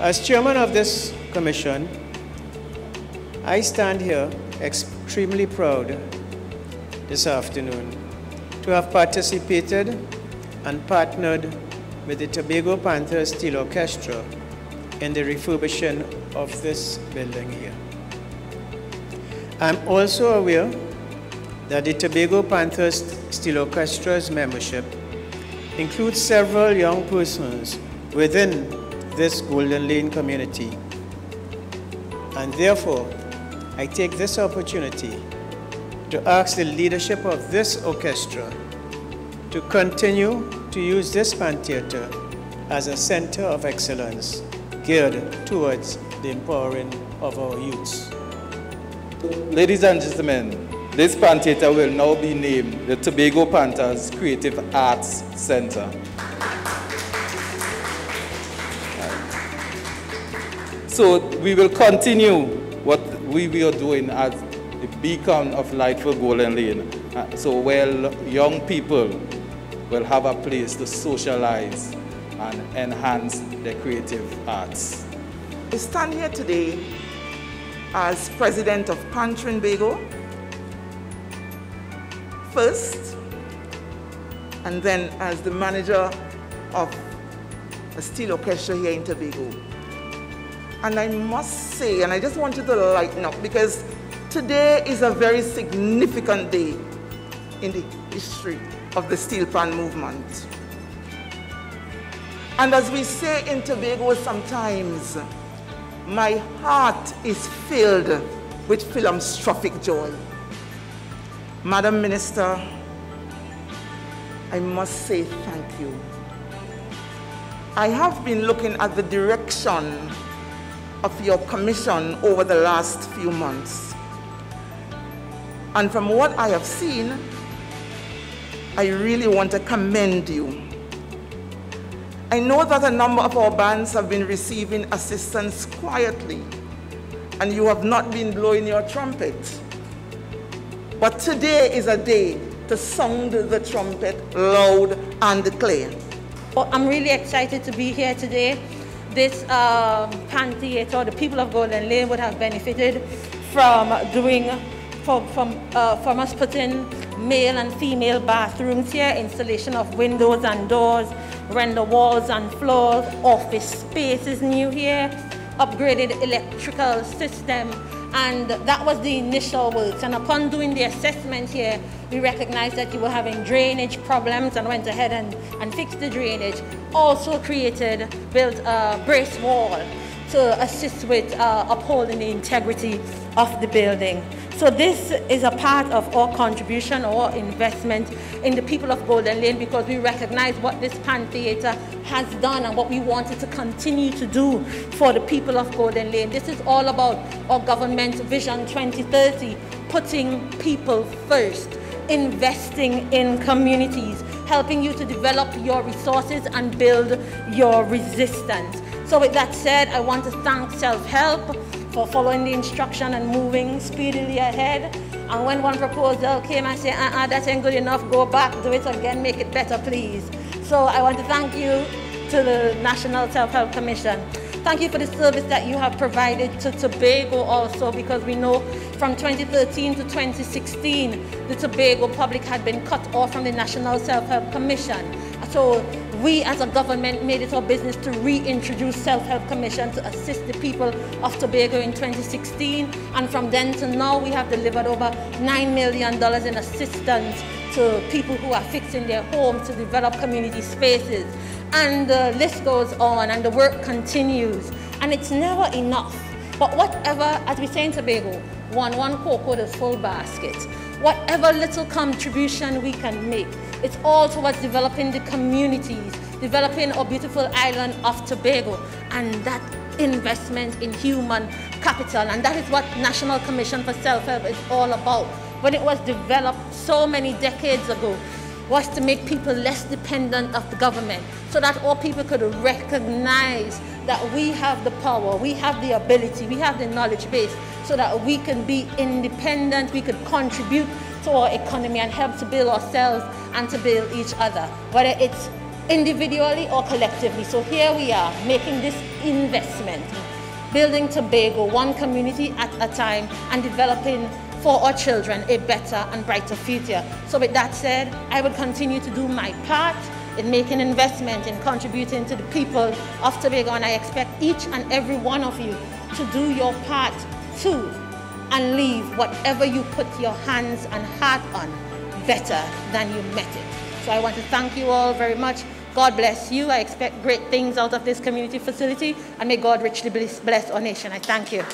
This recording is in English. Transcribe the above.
As chairman of this commission, I stand here extremely proud this afternoon to have participated and partnered with the Tobago Pan-Thers Steel Orchestra in the refurbishing of this building here. I'm also aware that the Tobago Pan-Thers Steel Orchestra's membership includes several young persons within this Golden Lane community. And therefore, I take this opportunity to ask the leadership of this orchestra to continue to use this pan theater as a center of excellence geared towards the empowering of our youths. Ladies and gentlemen, this pan theater will now be named the Tobago Pan-Thers Creative Arts Center. So we will continue what we are doing as the beacon of light for Golden Lane. Uh, so while young people will have a place to socialize and enhance their creative arts. I stand here today as president of Pan Trinbago first, and then as the manager of a steel orchestra here in Tobago. And I must say, and I just want you to lighten up because today is a very significant day in the history of the steel pan movement. And as we say in Tobago sometimes, my heart is filled with philanthropic joy. Madam Minister, I must say thank you. I have been looking at the direction of your commission over the last few months. And from what I have seen, I really want to commend you. I know that a number of our bands have been receiving assistance quietly, and you have not been blowing your trumpet. But today is a day to sound the trumpet loud and clear. Well, I'm really excited to be here today this um, pan theatre, the people of Golden Lane would have benefited from doing, from, from, uh, from us putting male and female bathrooms here, installation of windows and doors, render walls and floors, office spaces new here, upgraded electrical system, and that was the initial works. And upon doing the assessment here, we recognized that you were having drainage problems and went ahead and, and fixed the drainage. Also created, built a brace wall to assist with uh, upholding the integrity of the building. So this is a part of our contribution, our investment in the people of Golden Lane because we recognize what this Pan Theatre has done and what we wanted to continue to do for the people of Golden Lane. This is all about our government vision 2030, putting people first, investing in communities, helping you to develop your resources and build your resistance. So with that said, I want to thank Self-Help for following the instruction and moving speedily ahead. And when one proposal came, I said, uh-uh, that ain't good enough, go back, do it again, make it better, please. So I want to thank you to the National Self-Help Commission. Thank you for the service that you have provided to Tobago also because we know from 2013 to 2016 the Tobago public had been cut off from the National Self-Help Commission. So we as a government made it our business to reintroduce Self-Help Commission to assist the people of Tobago in 2016. And from then to now, we have delivered over $9 million in assistance to people who are fixing their homes to develop community spaces. And the list goes on and the work continues. And it's never enough. But whatever, as we say in Tobago, one, one cocoa is full basket. Whatever little contribution we can make, it's all towards developing the communities, developing our beautiful island of Tobago, and that investment in human capital. And that is what National Commission for Self-Help is all about. When it was developed so many decades ago, was to make people less dependent of the government so that all people could recognize that we have the power, we have the ability, we have the knowledge base so that we can be independent, we could contribute to our economy and help to build ourselves and to build each other. Whether it's individually or collectively. So here we are making this investment, building Tobago one community at a time and developing for our children a better and brighter future. So with that said, I will continue to do my part in making investment in contributing to the people of Tobago and I expect each and every one of you to do your part too and leave whatever you put your hands and heart on better than you met it. So I want to thank you all very much. God bless you. I expect great things out of this community facility and may God richly bless our nation. I thank you.